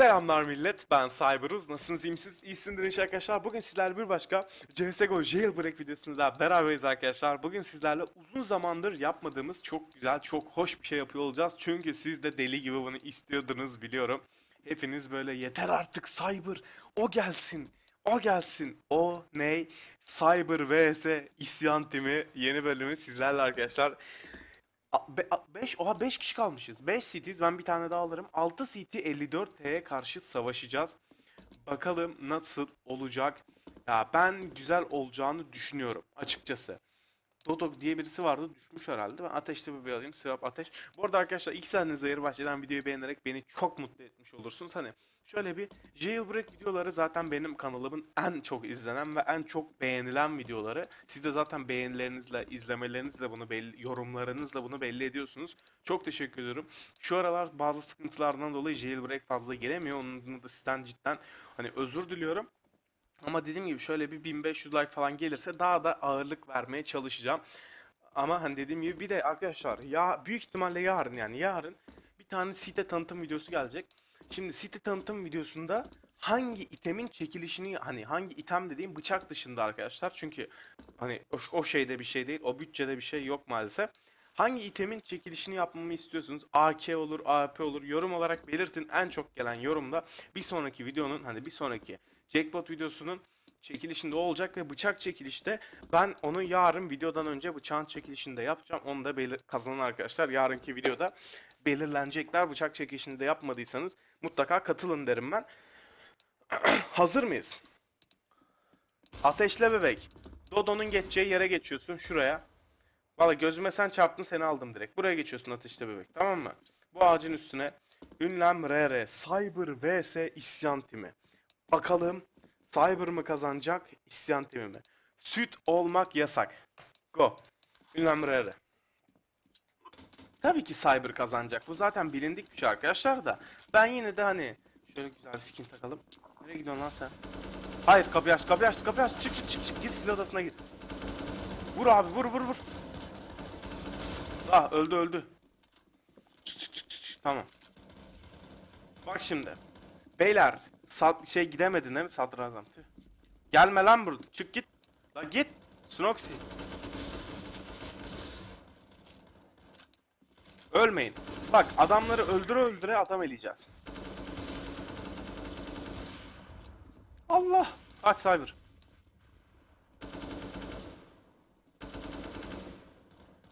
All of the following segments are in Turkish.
Selamlar millet, ben Cyberuz. Nasılsınız, iyi misiniz? İyisindir inşallah arkadaşlar. Bugün sizlerle bir başka CSGO Jailbreak videosunda beraberiz arkadaşlar. Bugün sizlerle uzun zamandır yapmadığımız çok güzel, çok hoş bir şey yapıyor olacağız. Çünkü siz de deli gibi bunu istiyordunuz biliyorum. Hepiniz böyle yeter artık Cyber, o gelsin, o gelsin. O ney? Cyber vs İsyan Timi yeni bölümü sizlerle arkadaşlar. 5 oha 5 kişi kalmışız. 5 CT'yiz. Ben bir tane daha alırım. 6 CT 54T'ye karşı savaşacağız. Bakalım nasıl olacak. Ya ben güzel olacağını düşünüyorum açıkçası. Dodog diye birisi vardı düşmüş herhalde. Ben ateşli bir alayım. Swap ateş. Bu arada arkadaşlar ilk sahnenize ayır başlayan videoyu beğenerek beni çok mutlu etmiş olursunuz. Hani şöyle bir jailbreak videoları zaten benim kanalımın en çok izlenen ve en çok beğenilen videoları. Siz de zaten beğenilerinizle, izlemelerinizle bunu belli, yorumlarınızla bunu belli ediyorsunuz. Çok teşekkür ediyorum. Şu aralar bazı sıkıntılardan dolayı jailbreak fazla gelemiyor. Onun da sizden cidden hani özür diliyorum. Ama dediğim gibi şöyle bir 1500 like falan gelirse daha da ağırlık vermeye çalışacağım. Ama hani dediğim gibi bir de arkadaşlar ya büyük ihtimalle yarın yani yarın bir tane site tanıtım videosu gelecek. Şimdi site tanıtım videosunda hangi itemin çekilişini hani hangi item dediğim bıçak dışında arkadaşlar. Çünkü hani o, o şeyde bir şey değil, o bütçede bir şey yok maalesef. Hangi itemin çekilişini yapmamı istiyorsunuz? AK olur, AP olur. Yorum olarak belirtin. En çok gelen yorumda bir sonraki videonun hani bir sonraki Jackpot videosunun çekilişinde olacak ve bıçak çekilişte ben onu yarın videodan önce bıçağın çekilişinde yapacağım. Onu da belir kazanan arkadaşlar yarınki videoda belirlenecekler. Bıçak çekilişinde yapmadıysanız mutlaka katılın derim ben. Hazır mıyız? Ateşle bebek. Dodo'nun geçeceği yere geçiyorsun şuraya. Valla gözüme sen çarptın seni aldım direkt. Buraya geçiyorsun ateşle bebek tamam mı? Bu ağacın üstüne ünlem RR Cyber vs isyan timi. Bakalım Cyber mı kazanacak isyan timi mi? Süt olmak yasak. Go. Ünlem RR. Tabii ki Cyber kazanacak. Bu zaten bilindik bir şey arkadaşlar da. Ben yine de hani şöyle güzel bir skin takalım. Nereye gidiyorsun lan sen? Hayır kapıyı aç kapıyı aç kapıyı aç. Çık çık çık çık. Gir silah odasına gir. Vur abi vur vur vur. Ah öldü öldü. Çık çık çık çık. Tamam. Bak şimdi. Beyler sad şey gidemedin değil mi sadrazam? Tüh. Gelme lan burada. Çık git. La git. Snoxy. Ölmeyin. Bak adamları öldüre öldüre adam eleyeceğiz. Allah. Kaç cyber.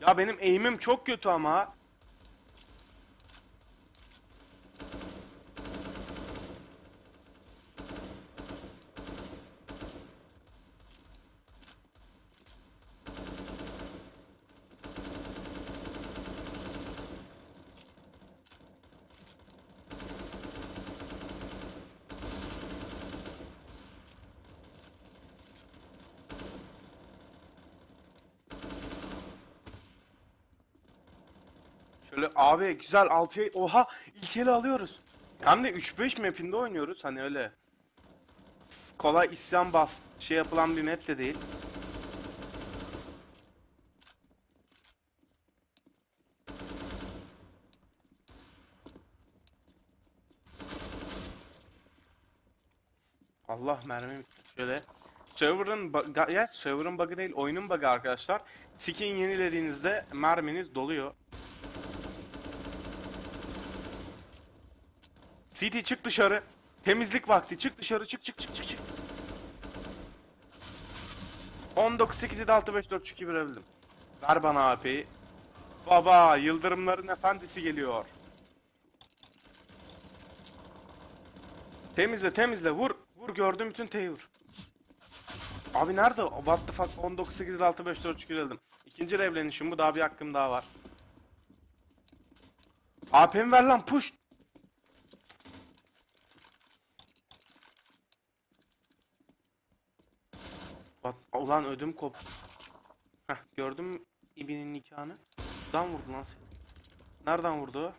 Ya benim eğimim çok kötü ama. Şöyle abi güzel 6'ya oha ilk eli alıyoruz. Hem de 3-5 map'inde oynuyoruz hani öyle. Kolay isyan bas şey yapılan bir map de değil. Allah mermi şöyle Server'ın ya server'ın bug'ı değil oyunun bug'ı arkadaşlar. Skin yenilediğinizde merminiz doluyor. CT çık dışarı. Temizlik vakti. Çık dışarı. Çık çık çık çık çık. 19 8 7 6 5 4 3 2 1 bildim. Ver bana AP'yi. Baba yıldırımların efendisi geliyor. Temizle temizle vur. Vur gördüm bütün T'yi vur. Abi nerede? What the fuck 19 8 7 6 5 4 3 2 bildim. İkinci revlenişim bu daha bir hakkım daha var. AP'mi ver lan push. Bak ulan ödüm kop. Heh gördün mü ibinin nikahını? Şuradan vurdu lan seni. Nereden vurdu?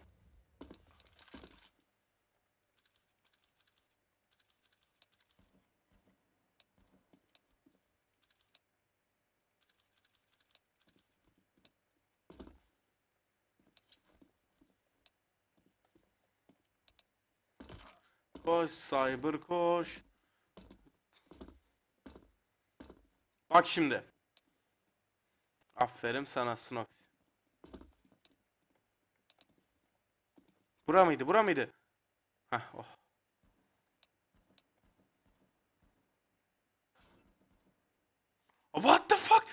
Koş Cyber koş. Bak şimdi. Aferin sana Snox. Bura mıydı? Bura mıydı? Heh, oh. What the fuck?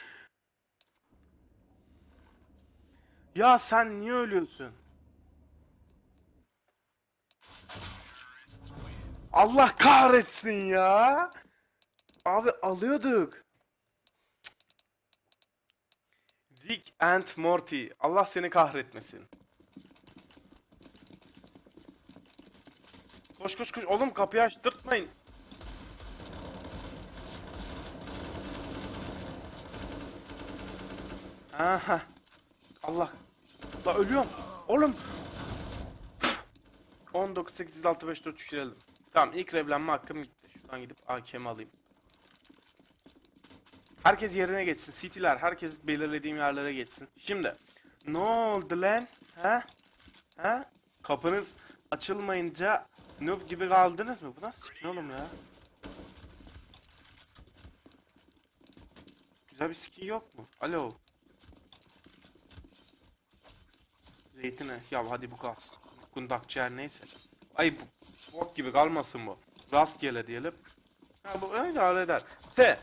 Ya sen niye ölüyorsun? Allah kahretsin ya. Abi alıyorduk. Rick and Morty. Allah seni kahretmesin. Koş koş koş. Oğlum kapıyı açtırtmayın. Aha. Allah. La ölüyorum. Oğlum. 19 8 6 5 4 3 geldim. Tamam ilk revlenme hakkım gitti. Şuradan gidip AKM alayım. Herkes yerine geçsin. City'ler herkes belirlediğim yerlere geçsin. Şimdi. Ne oldu lan? Ha? Ha? Kapınız açılmayınca noob gibi kaldınız mı? Bu nasıl skin oğlum ya? Güzel bir skin yok mu? Alo. Zeytine. Ya hadi bu kalsın. Kundakçı her neyse. Ay bu bok gibi kalmasın bu. Rastgele diyelim. Ha bu öyle halleder. T.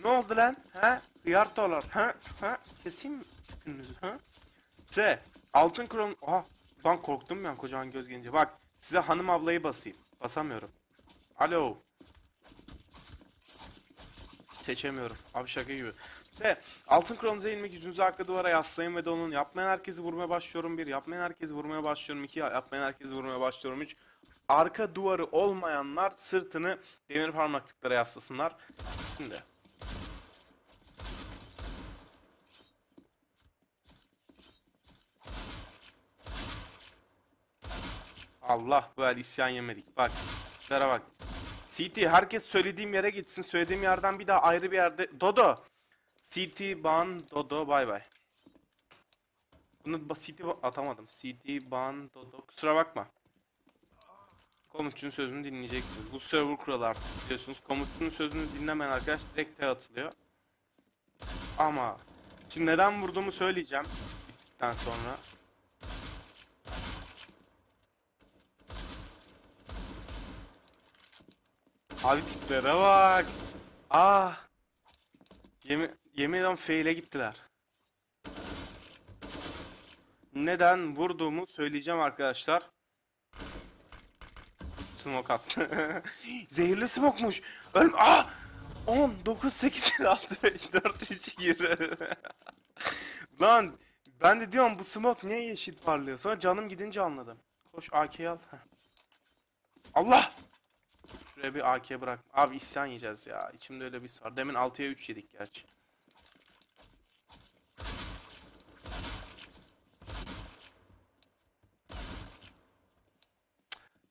Ne oldu lan? Ha? Hıyartolar. Ha? Ha? Keseyim mi? Ha? T. Altın kron... Aha. Ben korktum ben kocaman göz gelince. Bak size hanım ablayı basayım. Basamıyorum. Alo. Seçemiyorum. Abi şaka gibi. Ve altın kronunuza inmek yüzünüzü arka duvara yaslayın ve de onun yapmayan herkesi vurmaya başlıyorum. Bir, yapmayan herkesi vurmaya başlıyorum. iki yapmayan herkesi vurmaya başlıyorum. Üç, arka duvarı olmayanlar sırtını demir parmaklıklara yaslasınlar. Şimdi. Allah böyle isyan yemedik. Bak. Şuraya bak. CT herkes söylediğim yere gitsin. Söylediğim yerden bir daha ayrı bir yerde. Dodo. CT ban Dodo bay bay. Bunu CT atamadım. CT ban Dodo. Kusura bakma. Komutçunun sözünü dinleyeceksiniz. Bu server kuralı artık biliyorsunuz. Komutçunun sözünü dinlemeyen arkadaş direkt T atılıyor. Ama şimdi neden vurduğumu söyleyeceğim bittikten sonra. Abi tiplere bak. Ah. Yemin, yemin ederim fail'e gittiler. Neden vurduğumu söyleyeceğim arkadaşlar. Smoke attı. Zehirli smoke'muş. Ölüm. Ah! 10, 9, 8, 6, 5, 4, 3, 2, Lan ben de diyorum bu smoke niye yeşil parlıyor? Sonra canım gidince anladım. Koş AK'yi al. Allah! Şuraya bir AK bırak. Abi isyan yiyeceğiz ya. İçimde öyle bir his var. Demin 6'ya 3 yedik gerçi.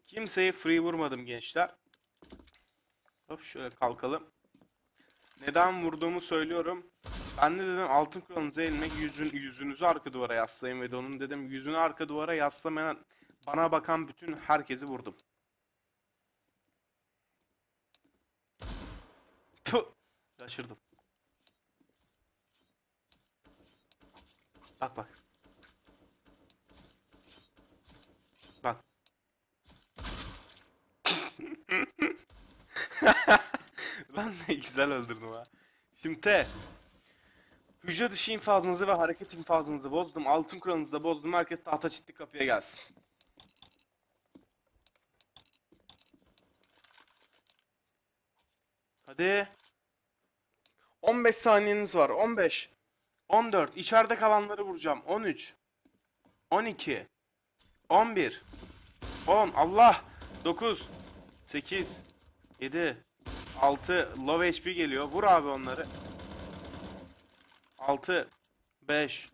Kimseye free vurmadım gençler. Hop şöyle kalkalım. Neden vurduğumu söylüyorum. Ben de dedim altın kuralınızı eline yüzün, yüzünüzü arka duvara yaslayın ve de onun dedim yüzünü arka duvara yaslamayan bana bakan bütün herkesi vurdum. Şaşırdım. Bak bak. Bak. ben de güzel öldürdüm ha. Şimdi. Hücre dışı infazınızı ve hareket infazınızı bozdum. Altın kuralınızı da bozdum. Herkes tahta çitli kapıya gelsin. Hadi. 15 saniyeniz var. 15. 14. İçeride kalanları vuracağım. 13. 12. 11. 10. Allah. 9. 8. 7. 6. Low HP geliyor. Vur abi onları. 6. 5.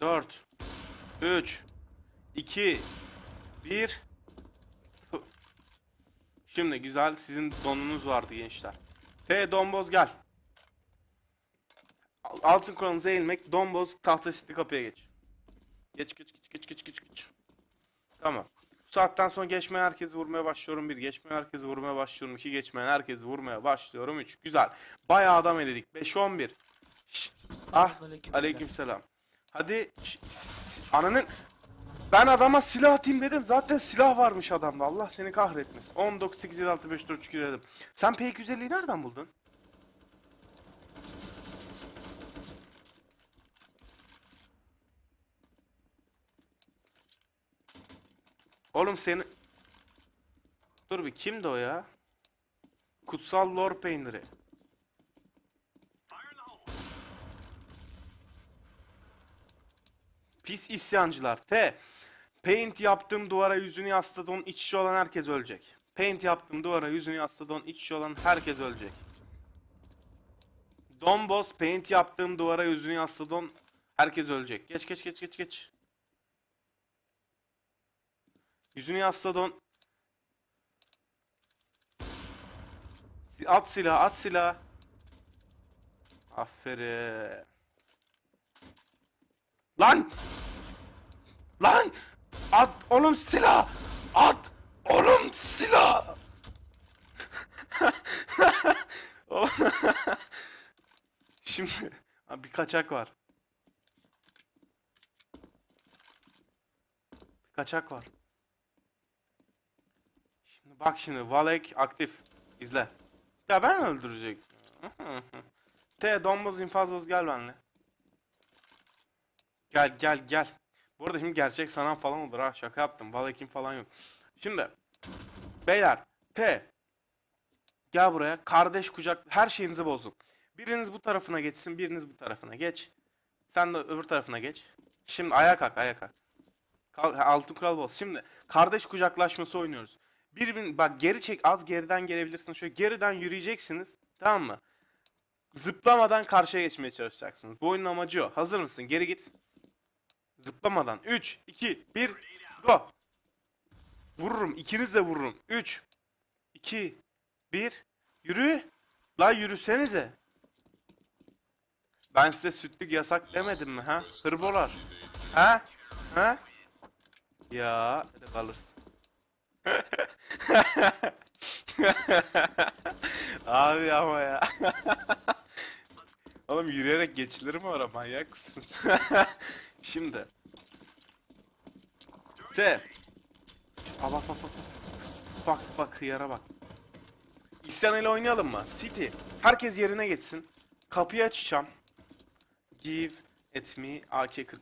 4. 3. 2. 1. Şimdi güzel sizin donunuz vardı gençler. T domboz gel. Altın kronumuza eğilmek. Domboz tahta sitli kapıya geç. Geç geç geç geç geç geç geç. Tamam. Bu saatten sonra geçmeyen herkesi vurmaya başlıyorum. Bir geçmeyen herkesi vurmaya başlıyorum. İki geçmeyen herkesi vurmaya başlıyorum. Üç. Güzel. Bayağı adam eledik. 5 11. Şş. Ah. Aleyküm. Aleykümselam. Hadi. Ananın. Ben adama silah atayım dedim. Zaten silah varmış adamda. Allah seni kahretmesin. 19 8 7 6 5 4 3 girelim. Sen P250'yi nereden buldun? Oğlum seni... Dur bir kimdi o ya? Kutsal lor peyniri. Pis isyancılar. T. Paint yaptığım duvara yüzünü yasladı onun iç içe olan herkes ölecek. Paint yaptığım duvara yüzünü yasladı onun iç içe olan herkes ölecek. Dombos paint yaptığım duvara yüzünü yasladı onun herkes ölecek. Geç geç geç geç geç. Yüzünü yasladı on. Si- At silah at silah. Aferin. Lan! Lan! At oğlum silah! At! Oğlum silah! Şimdi bir kaçak var. Bir kaçak var. Bak şimdi Valek aktif. İzle. Ya ben öldürecek. T domboz infazboz gel benimle. Gel gel gel. Bu arada şimdi gerçek sanat falan olur ha şaka yaptım. Valek'in falan yok. Şimdi beyler T gel buraya kardeş kucak her şeyinizi bozun. Biriniz bu tarafına geçsin biriniz bu tarafına geç. Sen de öbür tarafına geç. Şimdi ayağa kalk ayağa kalk. Kal, altın kural boz. Şimdi kardeş kucaklaşması oynuyoruz. Birbirine bak geri çek az geriden gelebilirsin. Şöyle geriden yürüyeceksiniz. Tamam mı? Zıplamadan karşıya geçmeye çalışacaksınız. Bu oyunun amacı o. Hazır mısın? Geri git. Zıplamadan. 3, 2, 1, go. Vururum. İkiniz de vururum. 3, 2, 1, yürü. La yürüsenize. Ben size sütlük yasak demedim mi ha? Hırbolar. Ha? Ha? Ya, hadi kalırsın. Abi ama ya. Oğlum yürüyerek geçilir mi oraya manyak mısınız? Şimdi. T. Aa bak bak bak. Bak bak hıyara bak. İsyan ile oynayalım mı? City. Herkes yerine geçsin. Kapıyı açacağım. Give at me AK-47.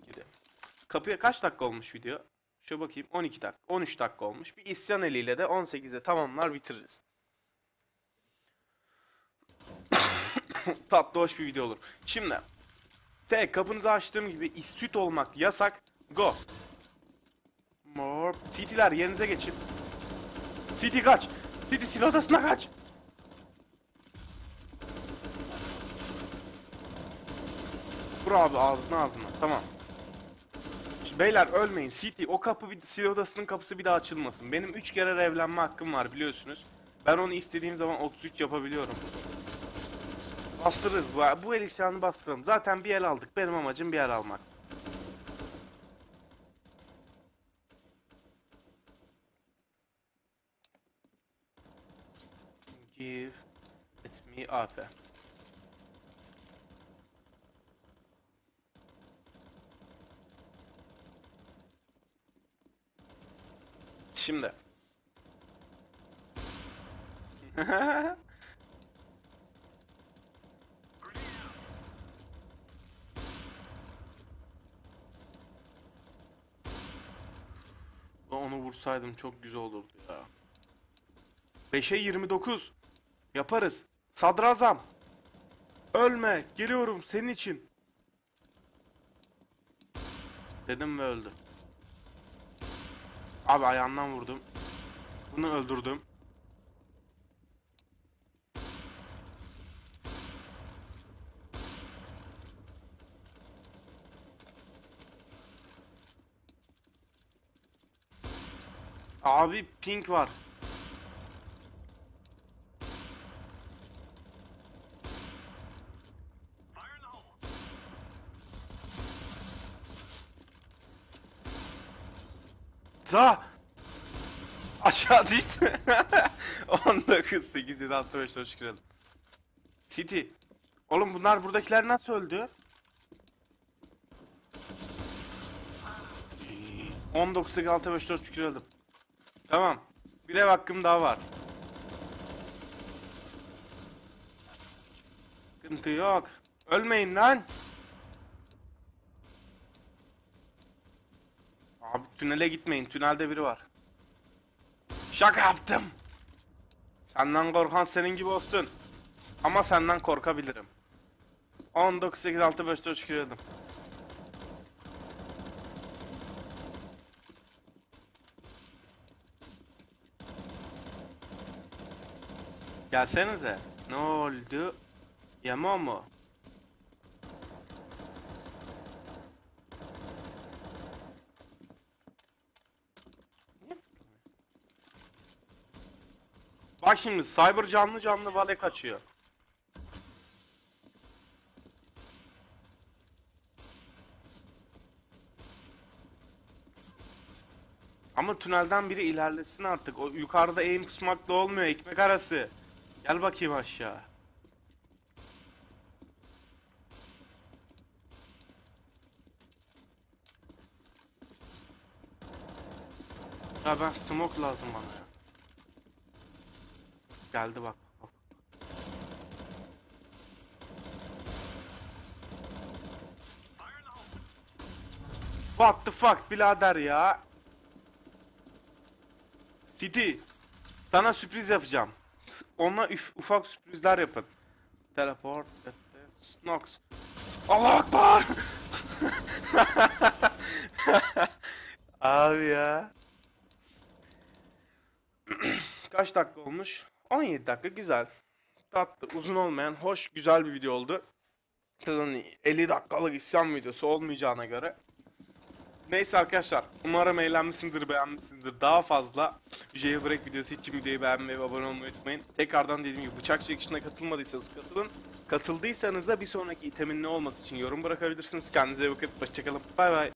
Kapıya kaç dakika olmuş video? Şöyle bakayım 12 dakika 13 dakika olmuş. Bir isyan eliyle de 18'e tamamlar bitiririz. Tatlı hoş bir video olur. Şimdi T kapınızı açtığım gibi istüt olmak yasak. Go. Mor. Titiler yerinize geçin. Titi kaç. Titi silah odasına kaç. Vur abi ağzına ağzına. Tamam. Beyler ölmeyin. City o kapı bir silah odasının kapısı bir daha açılmasın. Benim 3 kere evlenme hakkım var biliyorsunuz. Ben onu istediğim zaman 33 yapabiliyorum. Bastırırız bu, bu el isyanı bastıralım. Zaten bir el aldık. Benim amacım bir el almak. Give it me AP. Şimdi. Onu vursaydım çok güzel olurdu ya. 5'e 29. Yaparız. Sadrazam. Ölme. Geliyorum senin için. Dedim ve öldü. Abi ayağından vurdum. Bunu öldürdüm. Abi pink var. Za! Aşağı düştü. 19 8 7 6 5 4 çıkaralım. City. Oğlum bunlar buradakiler nasıl öldü? 19 8 6 5 4 çıkaralım. Tamam. Bir ev hakkım daha var. Sıkıntı yok. Ölmeyin lan. Abi tünele gitmeyin. Tünelde biri var. Şaka yaptım. Senden korkan senin gibi olsun. Ama senden korkabilirim. 19 8 6 5 4 çıkarıyordum. Gelsenize. Ne oldu? Yama mı? Bak şimdi Cyber canlı canlı vale kaçıyor. Ama tünelden biri ilerlesin artık. O yukarıda aim pusmakla olmuyor. Ekmek arası. Gel bakayım aşağı. Ya ben smoke lazım bana. Geldi bak. bak. What the fuck birader ya. City. Sana sürpriz yapacağım. Ona üf- ufak sürprizler yapın. Teleport. Snox. Allah akbar. Abi ya. Kaç dakika olmuş? 17 dakika güzel. Tatlı, uzun olmayan, hoş, güzel bir video oldu. Zaten 50 dakikalık isyan videosu olmayacağına göre. Neyse arkadaşlar, umarım eğlenmişsindir, beğenmişsindir. Daha fazla jailbreak videosu için videoyu beğenmeyi ve abone olmayı unutmayın. Tekrardan dediğim gibi bıçak çekişine katılmadıysanız katılın. Katıldıysanız da bir sonraki itemin ne olması için yorum bırakabilirsiniz. Kendinize iyi bakın, hoşçakalın, bay bay.